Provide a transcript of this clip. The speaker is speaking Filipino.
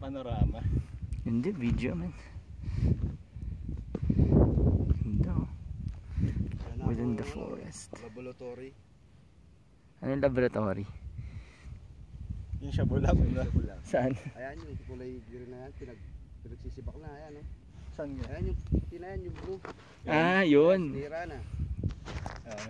panorama. Hindi, video man. Ganda oh. Within the forest. Laboratory. Anong laboratory? Yung siya. Saan? Ayan yung kulay green na yan. Pinag, pinagsisibak na. Ayan o. Saan nga? Ayan yung, tinayan yung blue. Ah, yun. Tira na. Ah,